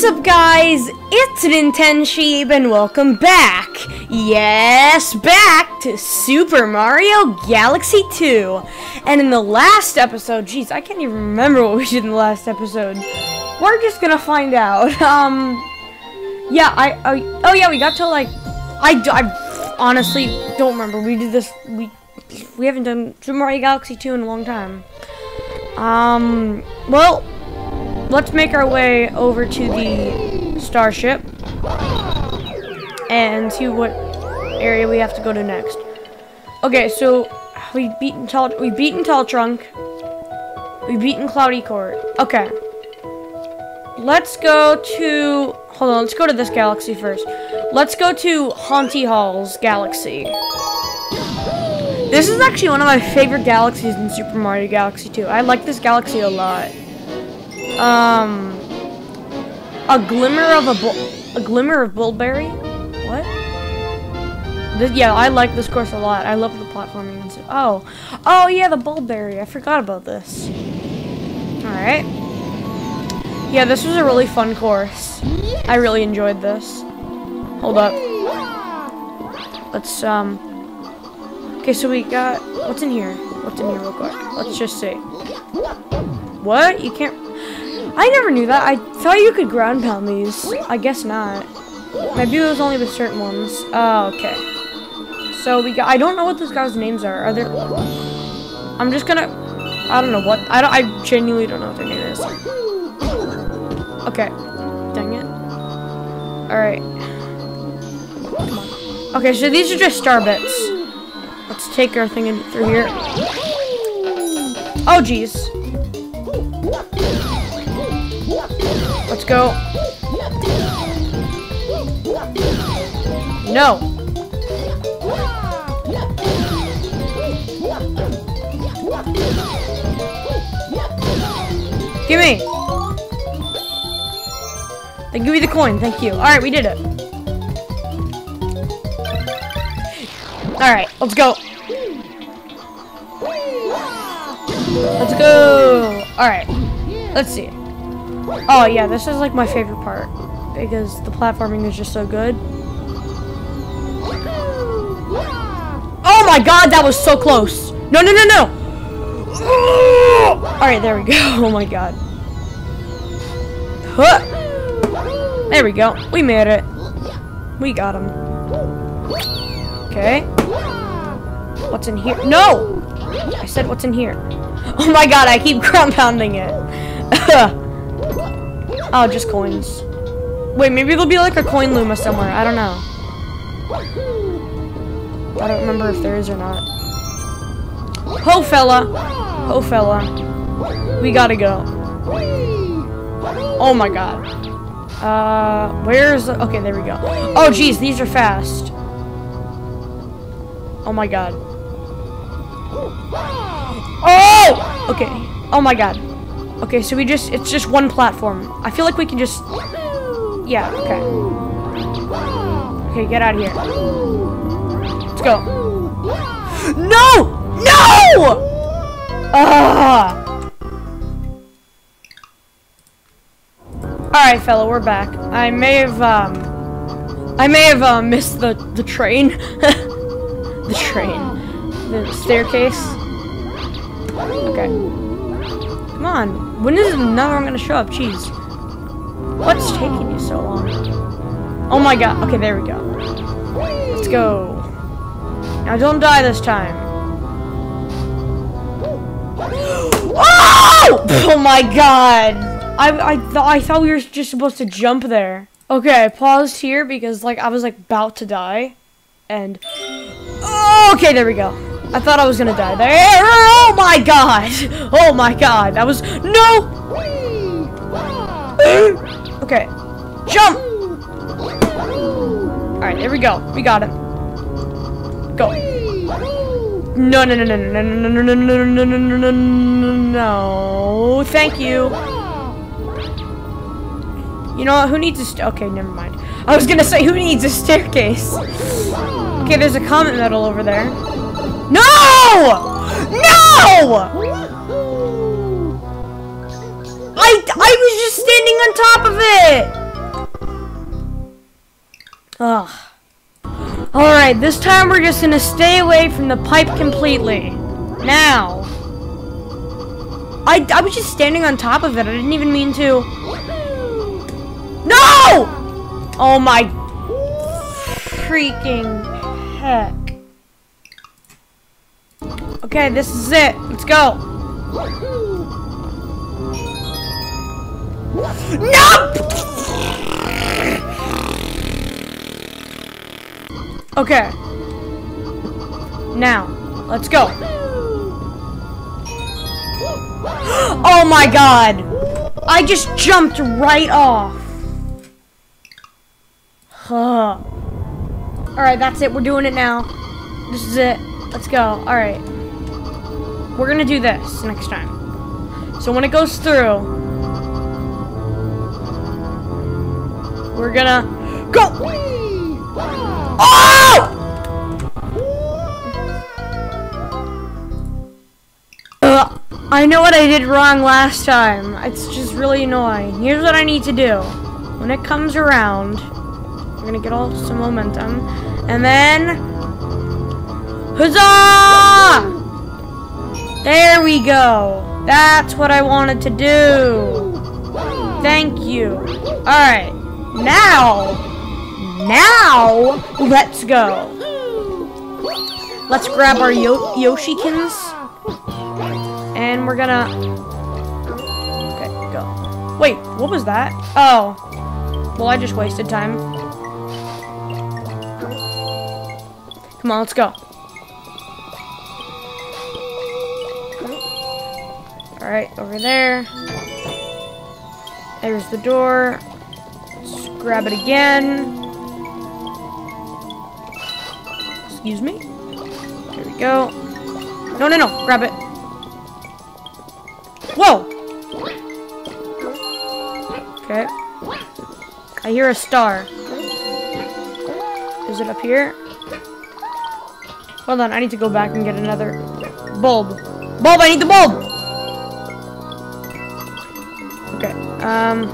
What's up guys? It's NintenShibe and welcome back! Yes, back to Super Mario Galaxy 2! And in the last episode, jeez, I can't even remember what we did in the last episode. We're just gonna find out. Um, yeah, I, I oh yeah, we got to like, I, I honestly don't remember. We did this, we, we haven't done Super Mario Galaxy 2 in a long time. Um, well, let's make our way over to the starship and see what area we have to go to next. Okay, so we've beaten Tall we've beaten Tall Trunk. We've beaten Cloudy Court. Okay. Let's go to hold on, let's go to this galaxy first. Let's go to Haunty Hall's galaxy. This is actually one of my favorite galaxies in Super Mario Galaxy 2. I like this galaxy a lot. Um, a glimmer of a a glimmer of Bulb Berry. What? This, yeah, I like this course a lot. I love the platforming and stuff. Oh, oh yeah, the Bulb Berry. I forgot about this. All right. Yeah, this was a really fun course. I really enjoyed this. Hold up. Let's um. Okay, so we got what's in here? What's in here, real quick? Let's just see. What? You can't. I never knew that. I thought you could ground pound these. I guess not. Maybe it was only with certain ones. Oh, okay. So we got. I don't know what those guys' names are. Are there? I'm just gonna. I don't know what. I don't. I genuinely don't know what their name is. Okay. Dang it. All right. Come on. Okay, so these are just star bits. Let's take our thing in through here. Oh, jeez. Go. No. Give me. Then give me the coin. Thank you. All right, we did it. All right, let's go. Let's go. All right. Let's see. Oh yeah, this is like my favorite part because the platforming is just so good. Oh my god, that was so close. No, no, no, no. All right, there we go. Oh my god. Huh. There we go. We made it. We got him. Okay. What's in here? No! I said what's in here. Oh my god, I keep ground pounding it. Oh, just coins. Wait, maybe there'll be like a coin Luma somewhere. I don't know. I don't remember if there is or not. Ho, fella. Ho, fella. We gotta go. Oh my god. Uh, where's... Okay, there we go. Oh, geez, these are fast. Oh my god. Oh! Okay. Oh my god. Okay, so we just, it's just one platform. I feel like we can just, yeah, okay. Okay, get out of here. Let's go. No! No! Ah! Alright, fella, we're back. I may have, um, I may have, uh, missed the, the train. the train. The staircase. Okay. Come on. When is another one gonna show up? Jeez. What's taking you so long? Oh my god. Okay, there we go. Let's go. Now don't die this time. Oh! Oh my god. I I th I thought we were just supposed to jump there. Okay, I paused here because like I was like about to die. And okay, there we go. I thought I was gonna die there. Oh my god! Oh my god! That was no. okay, jump. All right, there we go. We got him. Go. No, no, no, no, no, no, no, no, no, no, no, no, no, no, no. Thank you. You know what? Who needs a st Okay, never mind. I was gonna say, who needs a staircase? Okay, there's a comet medal over there. No! No! I, I was just standing on top of it! Ugh. Alright, this time we're just gonna stay away from the pipe completely. Now. I, I was just standing on top of it. I didn't even mean to. No! Oh my freaking heck. Okay, this is it. Let's go. No! Okay. Now, let's go. Oh my god! I just jumped right off. Huh. Alright, that's it. We're doing it now. This is it. Let's go. Alright. We're gonna do this next time. So when it goes through, we're gonna go! Oh! Uh, I know what I did wrong last time. It's just really annoying. Here's what I need to do. When it comes around, we're gonna get all some momentum. And then... Huzzah! There we go. That's what I wanted to do. Thank you. Alright. Now... Now, let's go. Let's grab our Yo Yoshikins. And we're gonna... Okay, go. Wait, what was that? Oh. Well, I just wasted time. Come on, let's go. Alright, over there. There's the door. Let's grab it again. Excuse me. There we go. No, no, no. Grab it. Whoa! Okay. I hear a star. Is it up here? Hold on, I need to go back and get another bulb. Bulb, I need the bulb! Um,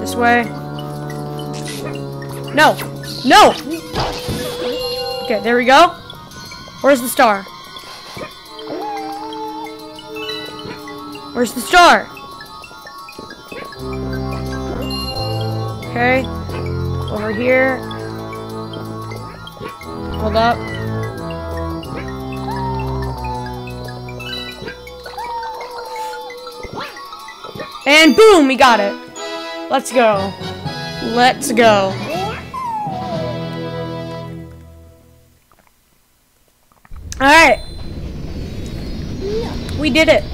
this way. No! No! Okay, there we go. Where's the star? Where's the star? Okay. Over here. Hold up. And boom, we got it. Let's go. Let's go. Alright. We did it.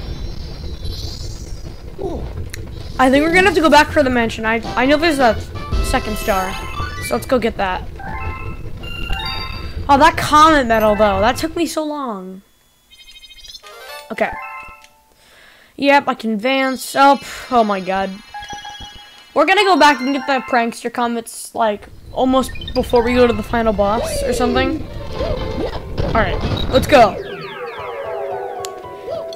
I think we're gonna have to go back for the mansion. I I know there's a second star. So let's go get that. Oh, that comet medal though. That took me so long. Okay. Yep, I can advance. Oh, oh my god. We're gonna go back and get the prankster comets like almost before we go to the final boss or something. Alright, let's go.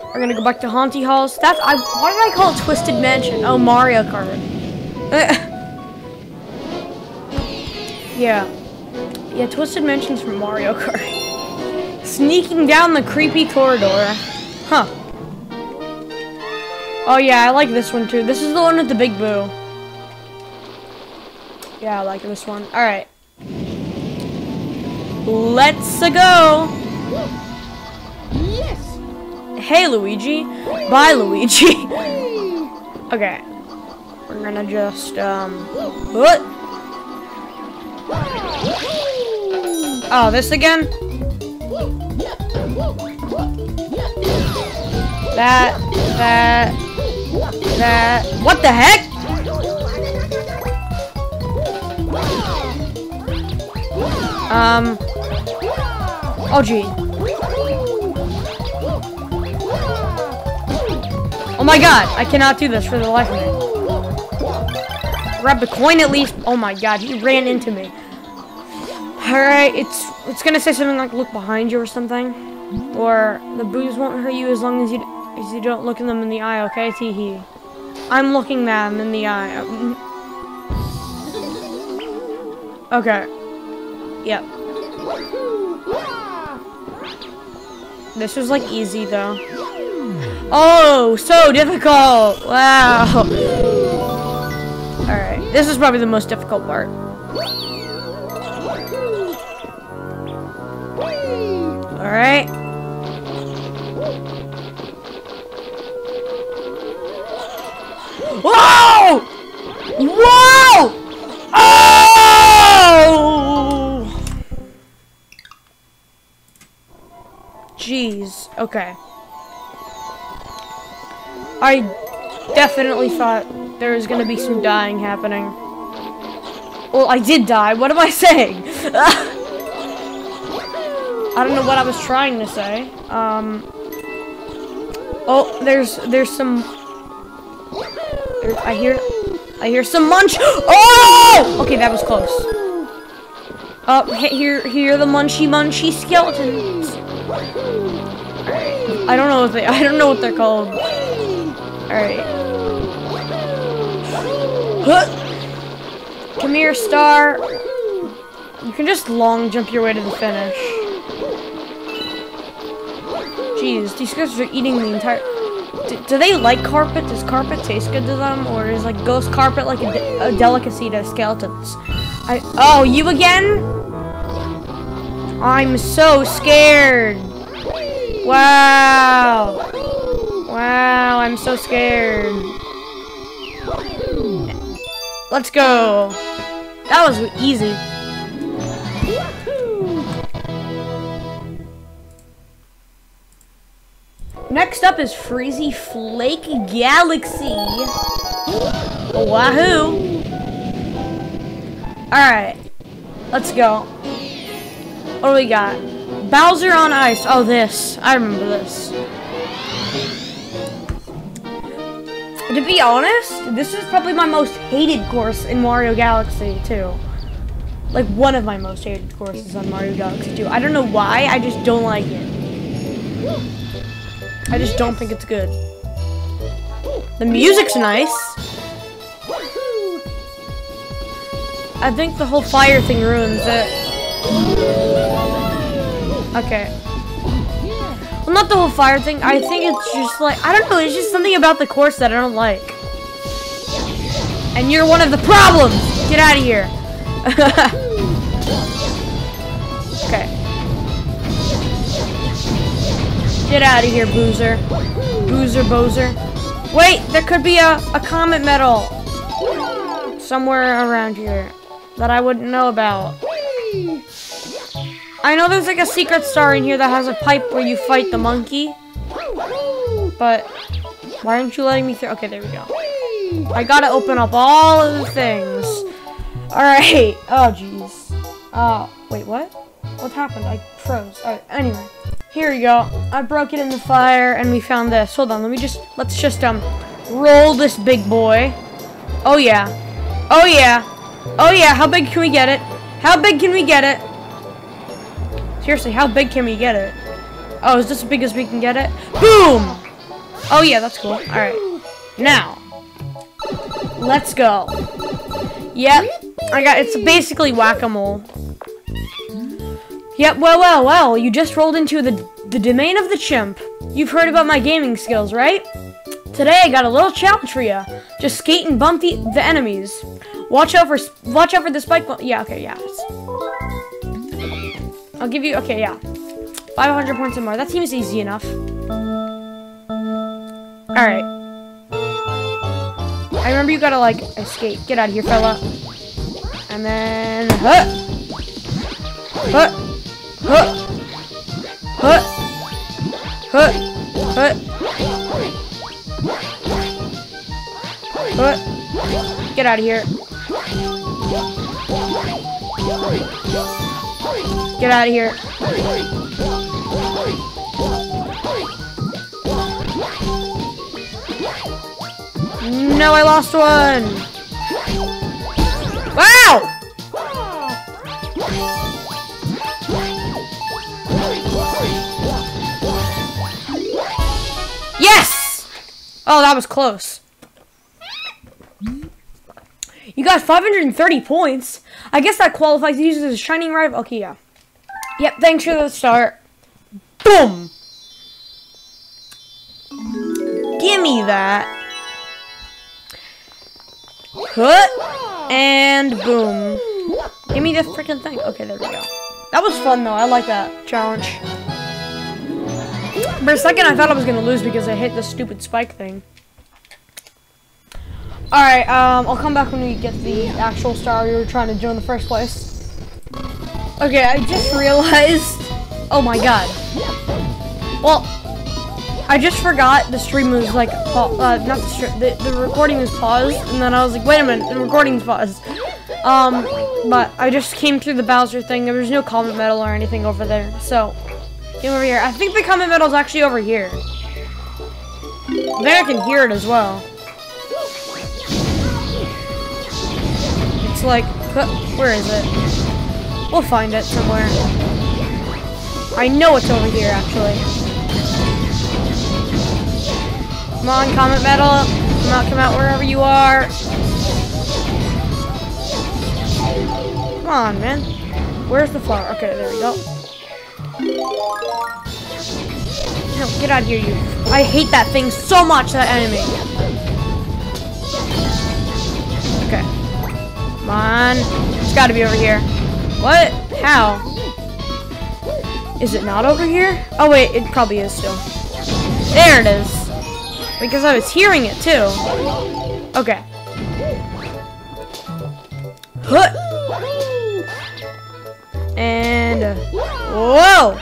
We're gonna go back to Haunty Halls. That's I why did I call it Twisted Mansion? Oh Mario Kart. yeah. Yeah, Twisted Mansion's from Mario Kart. Sneaking down the creepy corridor. Huh. Oh yeah, I like this one too. This is the one with the big boo. Yeah, I like this one. Alright. Let's go. Yes. Hey, Luigi. Bye, Luigi. okay. We're gonna just, um... What? Oh, this again? That, that, that... What the heck? Um... Oh, gee. Oh my god, I cannot do this for the life of me. Grab the coin at least. Oh my god, he ran into me. Alright, it's it's gonna say something like look behind you or something. Or the boos won't hurt you as long as you you don't look at them in the eye, okay? Teehee. I'm looking them in the eye. Okay. Yep. This was like easy though. Oh, so difficult. Wow. Alright, this is probably the most difficult part. Alright. Whoa! Whoa! Oh! Jeez. Okay. I definitely thought there was gonna be some dying happening. Well, I did die. What am I saying? I don't know what I was trying to say. Um. Oh, there's there's some. I hear I hear some munch. Oh! Okay, that was close. Oh, here here the munchy munchy skeletons. I don't know what they I don't know what they're called. All right. Huh. Come here, star. You can just long jump your way to the finish. Jeez, these guys are eating the entire... Do, do, they like carpet? Does carpet taste good to them? Or is like ghost carpet like a, de a delicacy to skeletons? I... Oh, you again? I'm so scared. Wow. Wow, I'm so scared. Let's go. That was easy. Next up is Freezy Flake Galaxy. Wahoo! Alright. Let's go. What do we got? Bowser on Ice. Oh, this. I remember this. To be honest, this is probably my most hated course in Mario Galaxy 2. Like, one of my most hated courses on Mario Galaxy 2. I don't know why, I just don't like it. I just don't think it's good. The music's nice. I think the whole fire thing ruins it. Okay. Well, not the whole fire thing. I think it's just like, I don't know, it's just something about the course that I don't like. And you're one of the problems! Get out of here. Get out of here, Boozer. Boozer, Bozer. Wait, there could be a, a comet medal somewhere around here that I wouldn't know about. I know there's like a secret star in here that has a pipe where you fight the monkey. But why aren't you letting me through? Okay, there we go. I gotta open up all of the things. Alright. Oh, jeez. Oh, wait, what? What happened? I froze. Alright, anyway. Here we go. I broke it in the fire and we found this. Hold on, let me just, let's just, um, roll this big boy. Oh, yeah. Oh, yeah. Oh, yeah. How big can we get it? How big can we get it? Seriously, how big can we get it? Oh, is this as big as we can get it? Boom! Oh, yeah, that's cool. Alright. Now, let's go. Yep. I got, it's basically whack-a-mole. Yep, well, well, well, you just rolled into the, the domain of the chimp. You've heard about my gaming skills, right? Today I got a little challenge for you. Just skate and bump the, the enemies. Watch out for watch out for the spike. Yeah, okay, yeah. I'll give you okay, yeah. 500 points and more. That seems easy enough. All right. I remember you gotta like escape. Get out of here, fella. And then huh. Huh. Huh. Huh. Huh. Get out of here. Get out of here. No, I lost one. Wow! Oh, that was close. You got 530 points. I guess that qualifies you as a shining rival. Okay, yeah. Yep, thanks for the start. Boom! Gimme that. Cut. And boom. Give me the freaking thing. Okay, there we go. That was fun, though. I like that challenge. For a second, I thought I was to lose because I hit the stupid spike thing. Alright, um, I'll come back when we get the actual star we were trying to do in the first place. Okay, I just realized... Oh my god. Well, I just forgot the stream was like, uh, not the stream, the, the recording was paused, and then I was like, wait a minute, the recording's paused. Um, but I just came through the Bowser thing, there was no comet medal or anything over there, so, came over here. I think the comet medal's actually over here. Then I can hear it as well. It's like, where is it? We'll find it somewhere. I know it's over here, actually. Come on, Comet Medal. Come out, come out wherever you are. Come on, man. Where's the flower? Okay, there we go. No, get out of here, you. I hate that thing so much, that enemy. Okay. Come on. It's gotta be over here. What? How? Is it not over here? Oh, wait, it probably is still. There it is. Because I was hearing it too. Okay. Huh. And uh, whoa.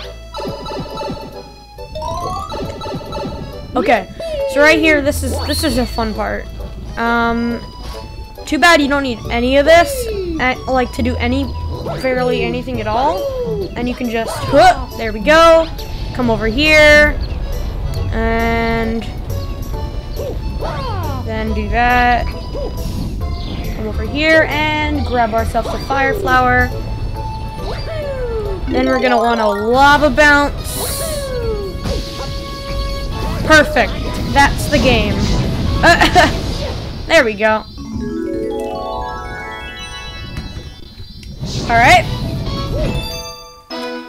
Okay. So right here, this is this is a fun part. Um, too bad you don't need any of this, at, eh, like to do any, fairly anything at all. And you can just, huh, there we go. Come over here, and then do that. Come over here and grab ourselves a fire flower. Then we're gonna want a lava bounce. Perfect. That's the game. there we go. Alright.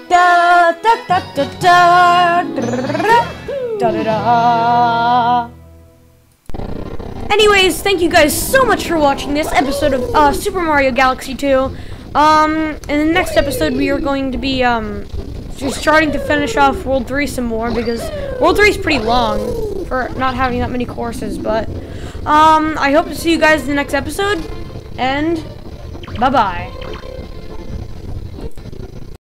Da da da da da da da da Anyways, thank you guys so much for watching this episode of uh, Super Mario Galaxy 2. Um, in the next episode, we are going to be um, just starting to finish off World 3 some more because World 3 is pretty long for not having that many courses. But um, I hope to see you guys in the next episode, and bye-bye.